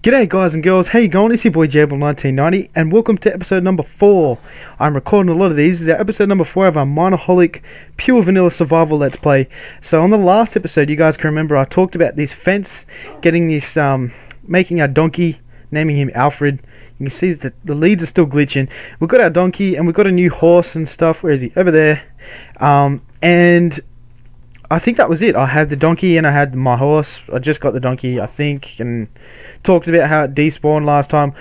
G'day guys and girls, how you going? It's your boy Jaybull1990 and welcome to episode number 4. I'm recording a lot of these. This is episode number 4 of our Mineoholic Pure Vanilla Survival Let's Play. So on the last episode, you guys can remember I talked about this fence, getting this, um, making our donkey, naming him Alfred. You can see that the leads are still glitching. We've got our donkey and we've got a new horse and stuff. Where is he? Over there. Um, and I think that was it. I had the donkey and I had my horse. I just got the donkey, I think, and talked about how it despawned last time.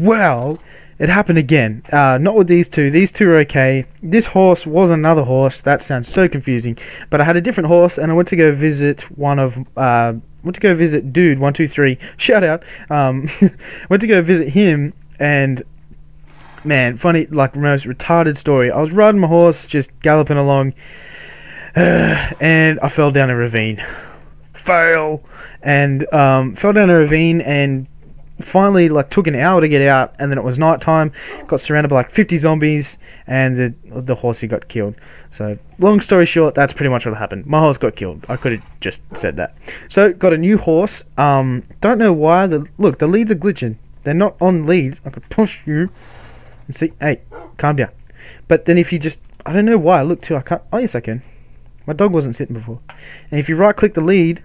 Well, it happened again. Uh, not with these two. These two are okay. This horse was another horse. That sounds so confusing. But I had a different horse, and I went to go visit one of. Uh, went to go visit dude one two three. Shout out. Um, went to go visit him, and man, funny like most retarded story. I was riding my horse, just galloping along and I fell down a ravine. Fail! And um, fell down a ravine and finally like took an hour to get out and then it was night time got surrounded by like 50 zombies and the the horsey got killed. So long story short that's pretty much what happened. My horse got killed. I could have just said that. So got a new horse. Um don't know why the look the leads are glitching. They're not on leads. I could push you and see hey calm down. But then if you just i don't know why look too i can't oh yes i can my dog wasn't sitting before. And if you right click the lead,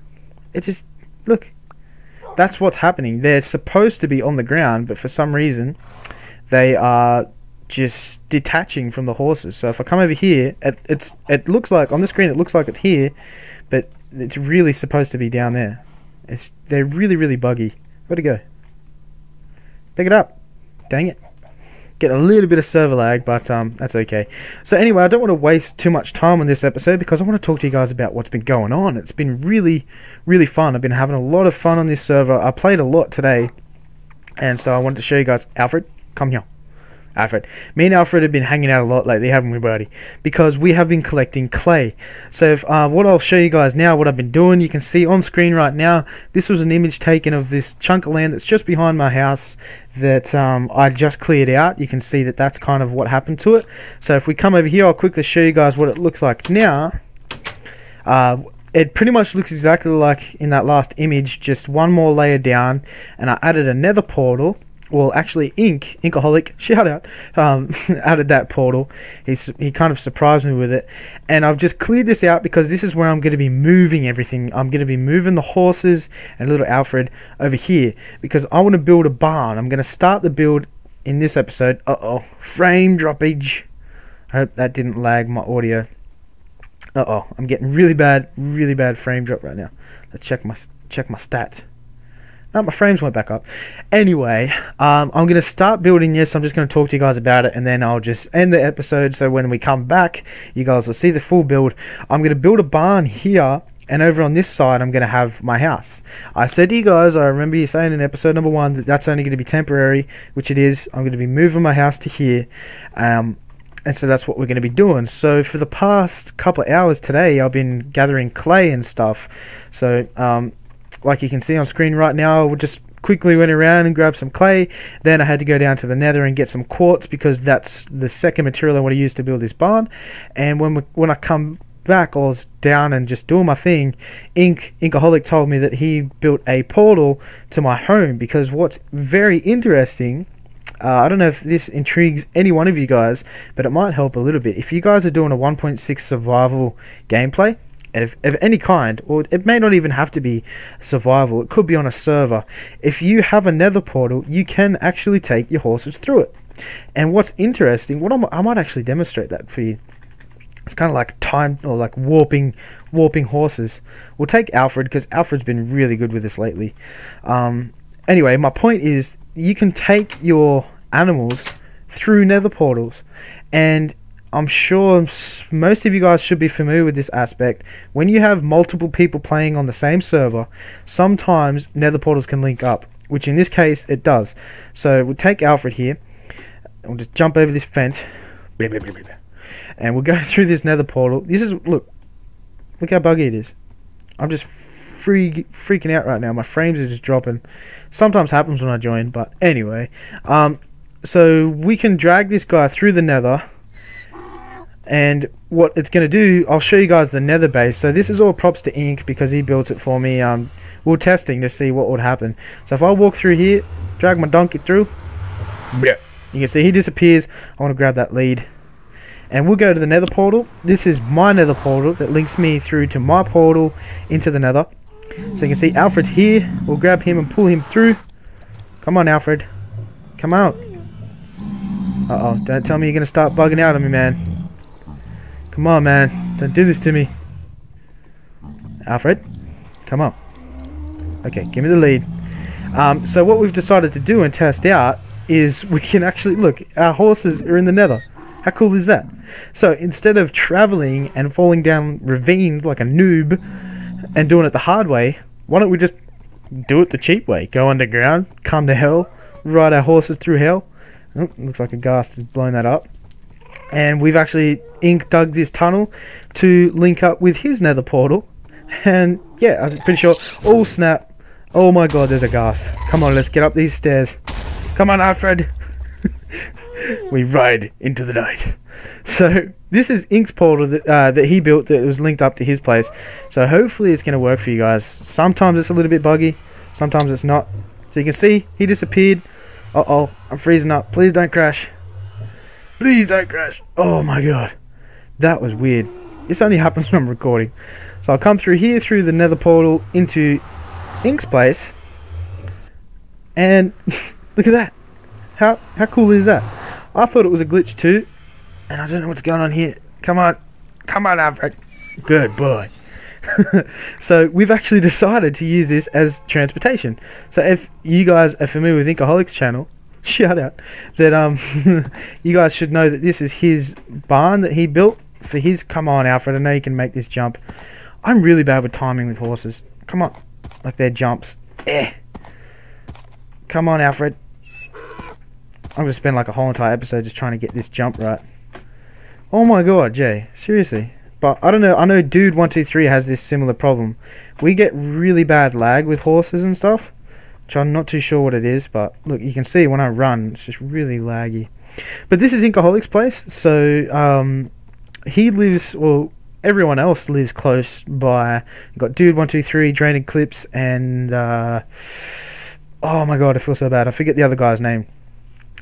it just look. That's what's happening. They're supposed to be on the ground, but for some reason, they are just detaching from the horses. So if I come over here, it, it's it looks like on the screen it looks like it's here, but it's really supposed to be down there. It's they're really really buggy. Where'd it go? Pick it up. Dang it. Get a little bit of server lag, but um, that's okay. So anyway, I don't want to waste too much time on this episode because I want to talk to you guys about what's been going on. It's been really, really fun. I've been having a lot of fun on this server. I played a lot today, and so I wanted to show you guys. Alfred, come here. Alfred. Me and Alfred have been hanging out a lot lately, haven't we, buddy? Because we have been collecting clay. So, if, uh, what I'll show you guys now, what I've been doing, you can see on screen right now. This was an image taken of this chunk of land that's just behind my house that um, I just cleared out. You can see that that's kind of what happened to it. So, if we come over here, I'll quickly show you guys what it looks like now. Uh, it pretty much looks exactly like in that last image, just one more layer down, and I added another portal well, actually, Ink, Inkaholic, shout out, um, added that portal. He's, he kind of surprised me with it. And I've just cleared this out because this is where I'm going to be moving everything. I'm going to be moving the horses and little Alfred over here because I want to build a barn. I'm going to start the build in this episode. Uh-oh, frame droppage. I hope that didn't lag my audio. Uh-oh, I'm getting really bad, really bad frame drop right now. Let's check my check my stats. Oh, my frames went back up. Anyway, um, I'm going to start building this. I'm just going to talk to you guys about it, and then I'll just end the episode. So when we come back, you guys will see the full build. I'm going to build a barn here, and over on this side, I'm going to have my house. I said to you guys, I remember you saying in episode number one that that's only going to be temporary, which it is. I'm going to be moving my house to here. Um, and so that's what we're going to be doing. So for the past couple of hours today, I've been gathering clay and stuff. So um, like you can see on screen right now, I just quickly went around and grabbed some clay. Then I had to go down to the nether and get some quartz because that's the second material I want to use to build this barn. And when we, when I come back, I was down and just doing my thing. Ink Inkaholic told me that he built a portal to my home because what's very interesting. Uh, I don't know if this intrigues any one of you guys, but it might help a little bit. If you guys are doing a 1.6 survival gameplay, of, any kind, or it may not even have to be survival, it could be on a server. If you have a nether portal, you can actually take your horses through it. And what's interesting, what I'm, I might actually demonstrate that for you. It's kind of like time or like warping, warping horses. We'll take Alfred because Alfred's been really good with this lately. Um, anyway, my point is you can take your animals through nether portals, and I'm sure most of you guys should be familiar with this aspect. When you have multiple people playing on the same server, sometimes nether portals can link up, which in this case it does. So we'll take Alfred here, and we'll just jump over this fence, and we'll go through this nether portal. This is, look, look how buggy it is. I'm just free, freaking out right now. My frames are just dropping. Sometimes happens when I join, but anyway. Um, so we can drag this guy through the nether and what it's going to do, I'll show you guys the nether base. So this is all props to Ink because he built it for me. Um, we are testing to see what would happen. So if I walk through here, drag my donkey through, yeah, you can see he disappears. I want to grab that lead. And we'll go to the nether portal. This is my nether portal that links me through to my portal into the nether. So you can see Alfred's here. We'll grab him and pull him through. Come on, Alfred. Come out. Uh-oh. Don't tell me you're going to start bugging out on me, man. Come on, man. Don't do this to me. Alfred, come on. Okay, give me the lead. Um, so what we've decided to do and test out is we can actually, look, our horses are in the nether. How cool is that? So instead of traveling and falling down ravines like a noob and doing it the hard way, why don't we just do it the cheap way? Go underground, come to hell, ride our horses through hell. Oh, looks like a ghast has blown that up. And we've actually ink dug this tunnel to link up with his nether portal. And yeah, I'm pretty sure. Oh snap. Oh my god, there's a ghast. Come on, let's get up these stairs. Come on, Alfred. we ride into the night. So this is Ink's portal that, uh, that he built that was linked up to his place. So hopefully it's going to work for you guys. Sometimes it's a little bit buggy. Sometimes it's not. So you can see he disappeared. Uh-oh, I'm freezing up. Please don't crash. Please don't crash. Oh my god. That was weird. This only happens when I'm recording. So I'll come through here through the nether portal into Ink's place. And look at that. How how cool is that? I thought it was a glitch too. And I don't know what's going on here. Come on. Come on, Alfred. Good boy. so we've actually decided to use this as transportation. So if you guys are familiar with Inkaholics channel, shout out that um you guys should know that this is his barn that he built for his come on Alfred I know you can make this jump. I'm really bad with timing with horses. Come on like their jumps. Eh. Come on Alfred. I'm gonna spend like a whole entire episode just trying to get this jump right. Oh my god Jay seriously. But I don't know I know dude 123 has this similar problem. We get really bad lag with horses and stuff which I'm not too sure what it is, but look, you can see when I run, it's just really laggy. But this is Inkaholic's place, so um, he lives, well, everyone else lives close by. You've got Dude123, Draining Clips, and, uh, oh my god, I feel so bad. I forget the other guy's name.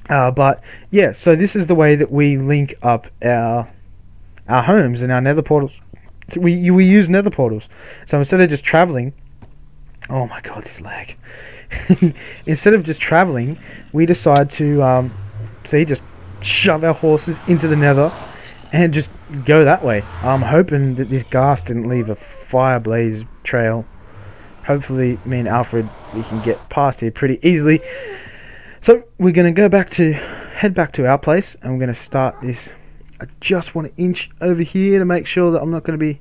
Uh, but yeah, so this is the way that we link up our our homes and our nether portals. We we use nether portals. So instead of just traveling, oh my god, this lag. instead of just traveling, we decide to um, see just shove our horses into the nether and just go that way. I'm hoping that this ghast didn't leave a fire blaze trail. Hopefully, me and Alfred we can get past here pretty easily. So we're gonna go back to head back to our place, and we're gonna start this. I just want to inch over here to make sure that I'm not gonna be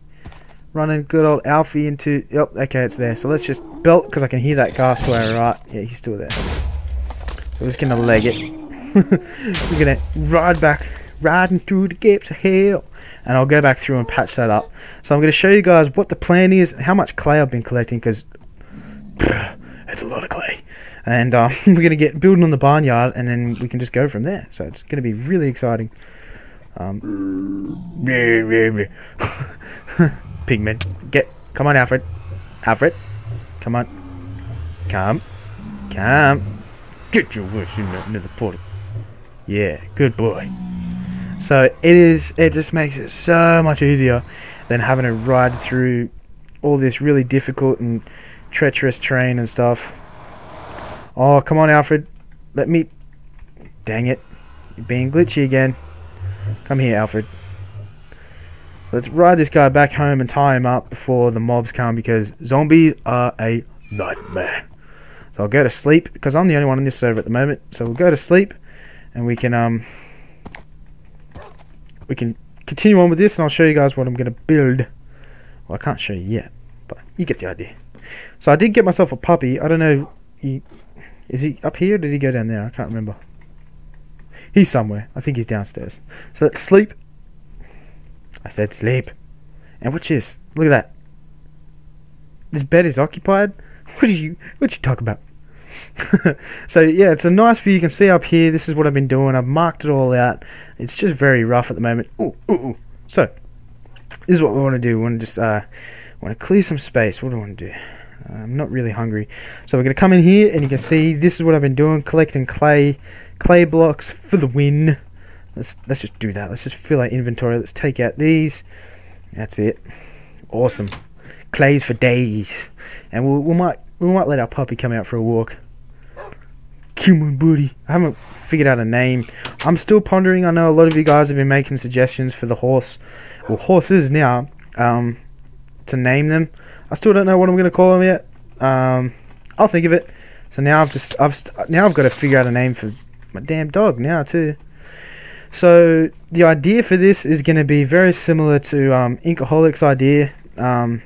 running good old Alfie into... Yep, okay, it's there. So let's just belt, because I can hear that ghast to our right. Yeah, he's still there. So we're just going to leg it. we're going to ride back, riding through the gates of hell. And I'll go back through and patch that up. So I'm going to show you guys what the plan is, how much clay I've been collecting, because it's a lot of clay. And um, we're going to get building on the barnyard, and then we can just go from there. So it's going to be really exciting. Um, Pigman. Get. Come on, Alfred. Alfred. Come on. Come. Come. Get your wuss in the, the portal. Yeah, good boy. So it is. It just makes it so much easier than having to ride through all this really difficult and treacherous terrain and stuff. Oh, come on, Alfred. Let me... Dang it. You're being glitchy again. Come here, Alfred. Let's ride this guy back home and tie him up before the mobs come because zombies are a nightmare. So I'll go to sleep because I'm the only one on this server at the moment. So we'll go to sleep and we can um we can continue on with this and I'll show you guys what I'm going to build. Well, I can't show you yet, but you get the idea. So I did get myself a puppy. I don't know. He, is he up here did he go down there? I can't remember. He's somewhere. I think he's downstairs. So let's sleep I said sleep. And what's this? Look at that. This bed is occupied? What did you what you talk about? so yeah, it's a nice view. You can see up here. This is what I've been doing. I've marked it all out. It's just very rough at the moment. Ooh, ooh, ooh. So this is what we want to do. We want to just uh, want to clear some space. What do I want to do? I'm not really hungry. So we're going to come in here and you can see this is what I've been doing, collecting clay, clay blocks for the win. Let's, let's just do that. Let's just fill our inventory. Let's take out these. That's it. Awesome. Clays for days. And we'll, we might we might let our puppy come out for a walk. On, buddy. I haven't figured out a name. I'm still pondering. I know a lot of you guys have been making suggestions for the horse, well, horses now, um, to name them. I still don't know what I'm going to call them yet. Um, I'll think of it. So now I've just I've now I've got to figure out a name for my damn dog now too. So the idea for this is going to be very similar to um, Inkaholic's idea. Um,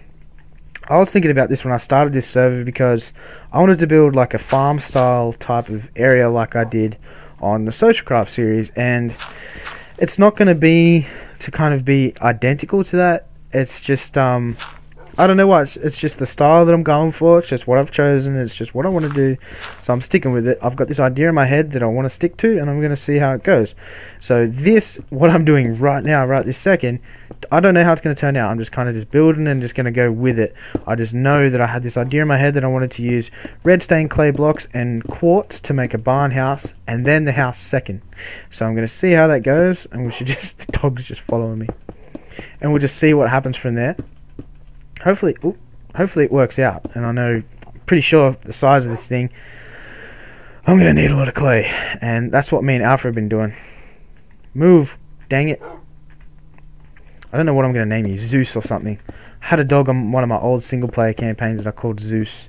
I was thinking about this when I started this server because I wanted to build like a farm style type of area like I did on the Social Craft series, and it's not going to be to kind of be identical to that. It's just um, I don't know why. It's, it's just the style that I'm going for. It's just what I've chosen. It's just what I want to do. So I'm sticking with it. I've got this idea in my head that I want to stick to, and I'm going to see how it goes. So this, what I'm doing right now, right this second, I don't know how it's going to turn out. I'm just kind of just building and just going to go with it. I just know that I had this idea in my head that I wanted to use red stained clay blocks and quartz to make a barn house, and then the house second. So I'm going to see how that goes, and we should just the dog's just following me, and we'll just see what happens from there hopefully, ooh, hopefully it works out. And I know, pretty sure the size of this thing, I'm gonna need a lot of clay, and that's what me and Alfred have been doing. Move, dang it! I don't know what I'm gonna name you, Zeus or something. I had a dog on one of my old single player campaigns that I called Zeus.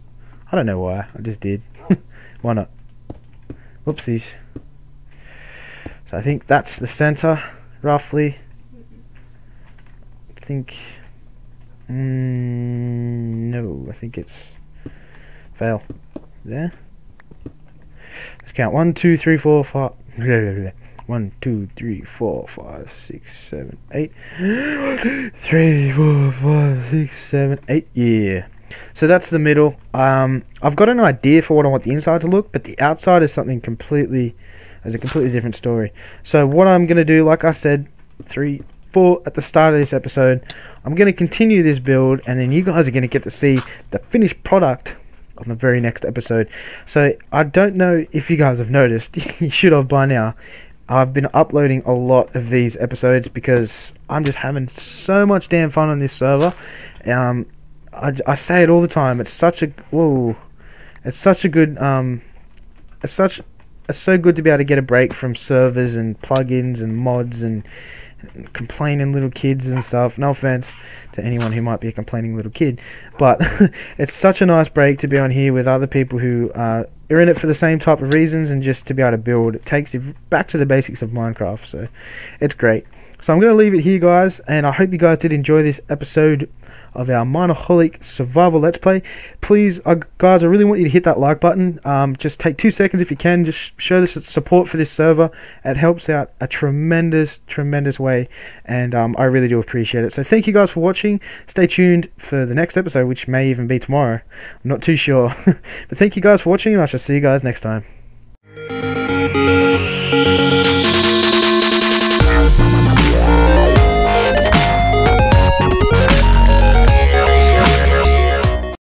I don't know why, I just did. why not? Whoopsies. So I think that's the center, roughly. I think Mm, no, I think it's fail. There. Let's count. One, two, three, four, five. One, two, three, four, five, six, seven, eight. Three, four, five, six, seven, eight. Yeah. So that's the middle. Um, I've got an idea for what I want the inside to look, but the outside is something completely, is a completely different story. So what I'm gonna do, like I said, three, four at the start of this episode, I'm going to continue this build, and then you guys are going to get to see the finished product on the very next episode. So I don't know if you guys have noticed, you should have by now. I've been uploading a lot of these episodes because I'm just having so much damn fun on this server. Um, I, I say it all the time. It's such a whoa, it's such a good um, it's such it's so good to be able to get a break from servers and plugins and mods and complaining little kids and stuff. No offense to anyone who might be a complaining little kid, but it's such a nice break to be on here with other people who uh, are in it for the same type of reasons and just to be able to build. It takes you back to the basics of Minecraft, so it's great. So I'm going to leave it here, guys, and I hope you guys did enjoy this episode of our Mineoholic Survival Let's Play. Please, uh, guys, I really want you to hit that like button. Um, just take two seconds if you can. Just show this support for this server. It helps out a tremendous, tremendous way, and um, I really do appreciate it. So thank you guys for watching. Stay tuned for the next episode, which may even be tomorrow. I'm not too sure. but thank you guys for watching, and I shall see you guys next time.